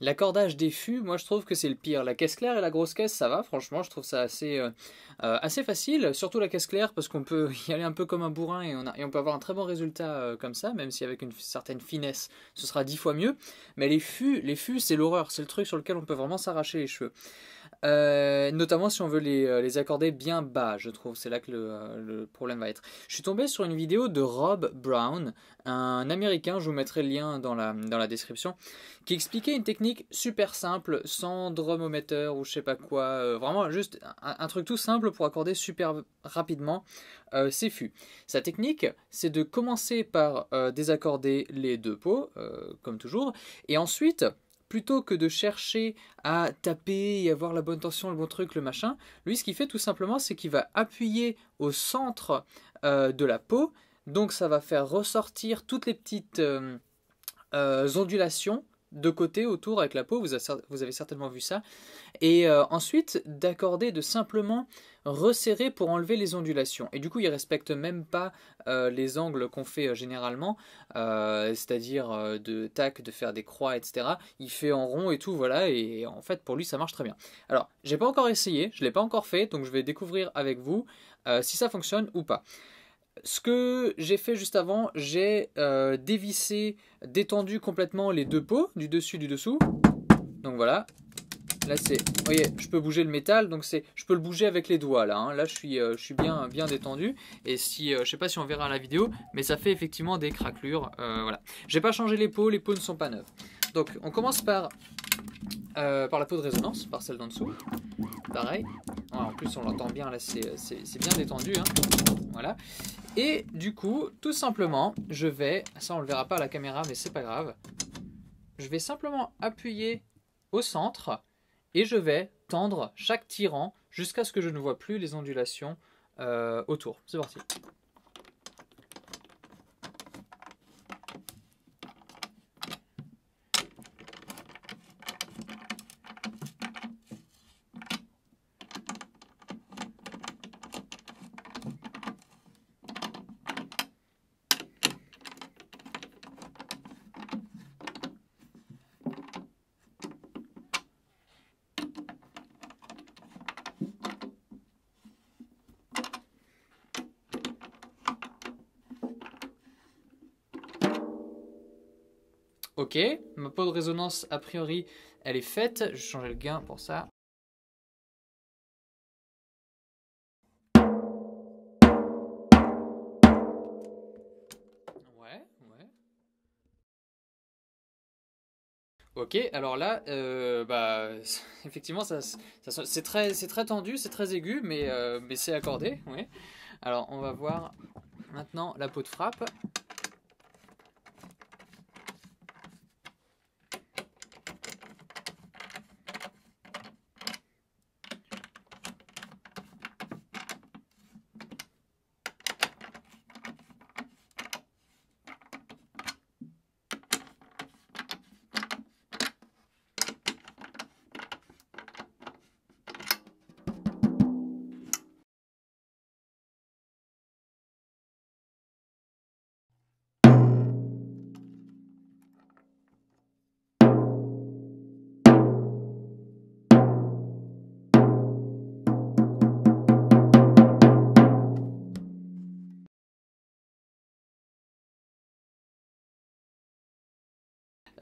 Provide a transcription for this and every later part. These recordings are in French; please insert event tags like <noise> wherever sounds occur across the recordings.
L'accordage des fûts, moi je trouve que c'est le pire. La caisse claire et la grosse caisse, ça va, franchement, je trouve ça assez, euh, euh, facile. Surtout la caisse claire, parce qu'on peut <laughs> y aller un peu comme un bourrin et on, a, et on peut avoir un très bon résultat euh, comme ça, même si avec une certaine finesse, ce sera dix fois mieux. Mais les fûts, les fûts c'est l'horreur, c'est le truc sur lequel on peut vraiment s'arracher les cheveux. Euh, notamment si on veut les, euh, les, accorder bien bas, je trouve. C'est là que le, euh, le, problème va être. Je suis tombé sur une vidéo de Rob Brown, un américain, je vous mettrai le lien dans la, dans la description, qui expliquait une technique super simple, sans drumometer ou je sais pas quoi. vraiment juste un, truc tout simple pour accorder super rapidement ses fûts. Sa technique, c'est de commencer par désaccorder les deux pots, comme toujours, et ensuite plutôt que de chercher à taper et avoir la bonne tension, le bon truc, le machin, lui ce qu'il fait tout simplement c'est qu'il va appuyer au centre euh, de la peau, donc ça va faire ressortir toutes les petites euh, euh, ondulations de côté autour avec la peau, vous, avez certainement vu ça, et euh, ensuite d'accorder de simplement resserrer pour enlever les ondulations. Et du coup, il respecte même pas euh, les angles qu'on fait euh, généralement, c'est-à-dire de tac, de faire des croix, etc. Il fait en rond et tout, voilà, et en fait pour lui ça marche très bien. Alors, j'ai pas encore essayé, je l'ai pas encore fait, donc je vais découvrir avec vous si ça fonctionne ou pas. Ce que j'ai fait juste avant, j'ai euh, dévissé, détendu complètement les deux pots, du dessus, du dessous. Donc voilà. Là c'est, vous voyez, je peux bouger le métal, donc c'est, je peux le bouger avec les doigts là. Hein. Là je suis, euh, je suis bien, bien détendu. Et si, euh, je sais pas si on verra la vidéo, mais ça fait effectivement des craquelures. voilà. J'ai pas changé les pots, les pots ne sont pas neuves. Donc on commence par, par la peau de résonance, par celle d'en dessous. Pareil. en plus on l'entend bien là, c'est bien détendu. Hein. Voilà. Et du coup, tout simplement, je vais, ça on le verra pas à la caméra, mais c'est pas grave. Je vais simplement appuyer au centre et je vais tendre chaque tirant jusqu'à ce que je ne vois plus les ondulations euh, autour. C'est parti. Ok, ma peau de résonance, a priori, elle est faite. Je vais changer le gain pour ça. Ouais, ouais. Ok, alors là, euh, bah, <laughs> effectivement, ça, c'est très, très tendu, c'est très aigu, mais, euh, mais c'est accordé. Alors, on va voir maintenant la peau de frappe.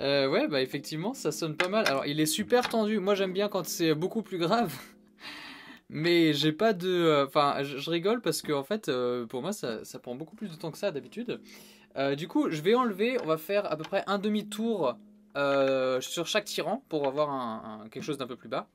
Euh, ouais, bah effectivement, ça sonne pas mal. Alors, il est super tendu. Moi, j'aime bien quand c'est beaucoup plus grave. <laughs> Mais j'ai pas de. Euh, enfin, je, rigole parce que, en fait, euh, pour moi, ça, prend beaucoup plus de temps que ça d'habitude. Du coup, je vais enlever. On va faire à peu près un demi-tour sur chaque tirant pour avoir quelque chose d'un peu plus bas.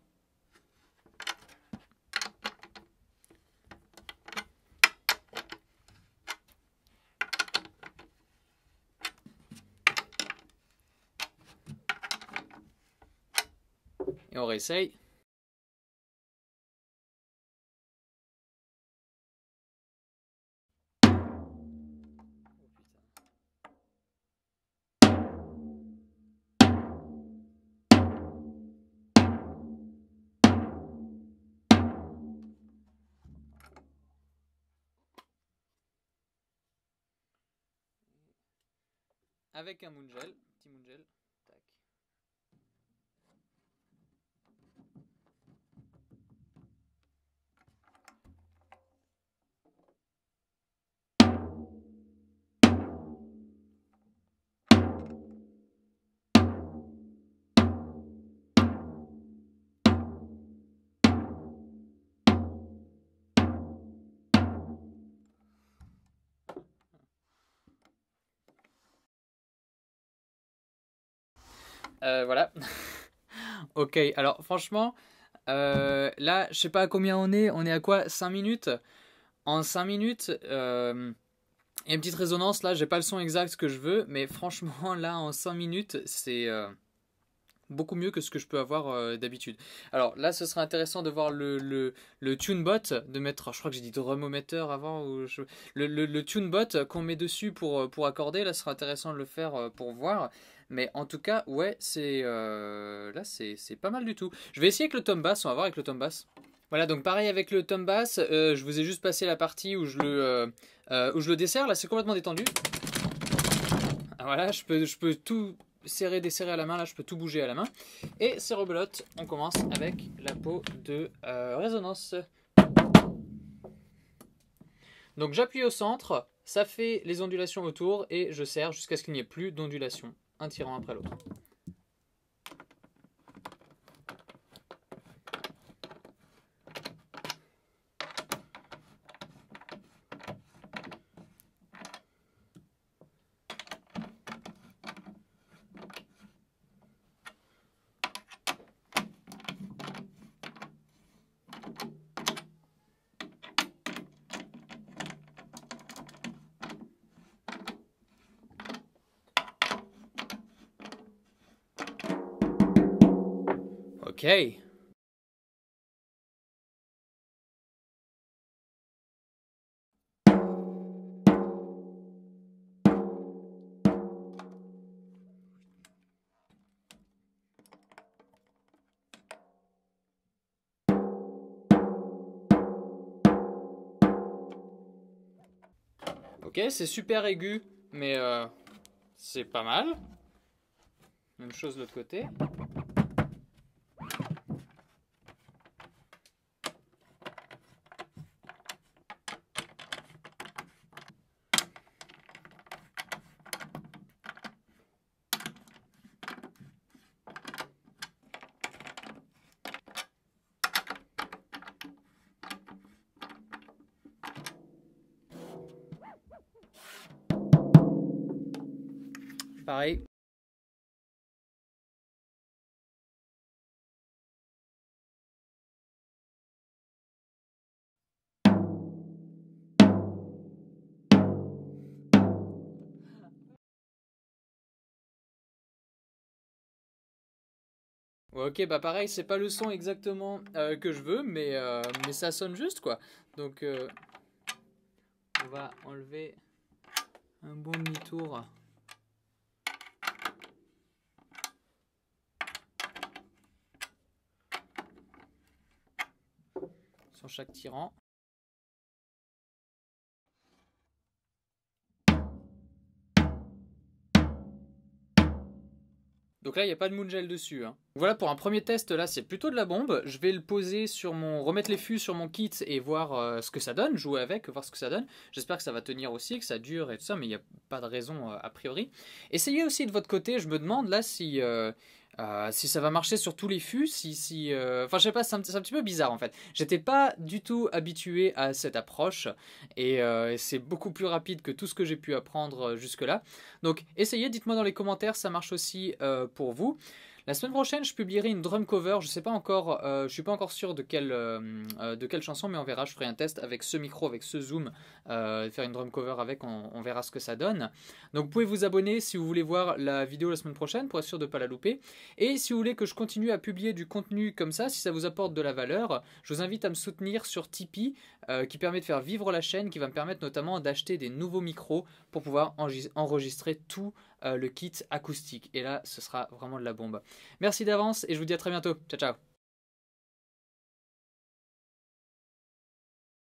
Et on réessaye. Avec un moongel, petit moongel. Voilà. <laughs> ok, alors franchement, là, je sais pas à combien on est. On est à quoi? 5 minutes? En 5 minutes, il y a une petite résonance là. J'ai pas le son exact que je veux, mais franchement, là, en 5 minutes, c'est beaucoup mieux que ce que je peux avoir euh, d'habitude. Alors là, ce serait intéressant de voir le, le, le TuneBot, de mettre, je crois que j'ai dit drumometer avant, le, le, le TuneBot qu'on met dessus pour, euh, pour accorder, là, ce serait intéressant de le faire euh, pour voir. Mais en tout cas, ouais, c'est là, c'est pas mal du tout. Je vais essayer avec le tom bass, on va voir avec le tom bass. Voilà, donc pareil avec le tom bass, je vous ai juste passé la partie où je le, où je le desserre, là c'est complètement détendu. Ah, voilà, je peux, je peux tout, serrer, desserrer à la main. Là, je peux tout bouger à la main. Et c'est rebelote. On commence avec la peau de euh, résonance. Donc j'appuie au centre, ça fait les ondulations autour et je serre jusqu'à ce qu'il n'y ait plus d'ondulation, un tirant après l'autre. Okay. Ok, c'est super aigu, mais euh, c'est pas mal. Même chose de l'autre côté. Pareil. Ok, bah pareil, c'est pas le son exactement euh, que je veux, mais, euh, mais ça sonne juste quoi. Donc, euh, on va enlever un bon demi-tour. Sur chaque tirant. Donc là, il n'y a pas de moongel dessus. Hein. Voilà pour un premier test, là c'est plutôt de la bombe. Je vais le poser sur mon... remettre les fûts sur mon kit et voir euh, ce que ça donne, jouer avec, voir ce que ça donne. J'espère que ça va tenir aussi, que ça dure et tout ça, mais il n'y a pas de raison euh, a priori. Essayez aussi de votre côté, je me demande là si... Euh, euh, si ça va marcher sur tous les fûts, si, si, euh, enfin je sais pas, c'est un, petit peu bizarre en fait. J'étais pas du tout habitué à cette approche et euh, c'est beaucoup plus rapide que tout ce que j'ai pu apprendre jusque là. Donc essayez, dites-moi dans les commentaires, ça marche aussi pour vous. La semaine prochaine, je publierai une drum cover. Je sais pas encore, euh, je suis pas encore sûr de quelle, euh, euh, de quelle chanson, mais on verra. Je ferai un test avec ce micro, avec ce zoom, faire une drum cover avec. On, verra ce que ça donne. Donc, vous pouvez vous abonner si vous voulez voir la vidéo la semaine prochaine pour être sûr de ne pas la louper. Et si vous voulez que je continue à publier du contenu comme ça, si ça vous apporte de la valeur, je vous invite à me soutenir sur Tipeee, qui permet de faire vivre la chaîne, qui va me permettre notamment d'acheter des nouveaux micros pour pouvoir enregistrer tout le kit acoustique. Et là, ce sera vraiment de la bombe. Merci d'avance et je vous dis à très bientôt. Ciao, ciao.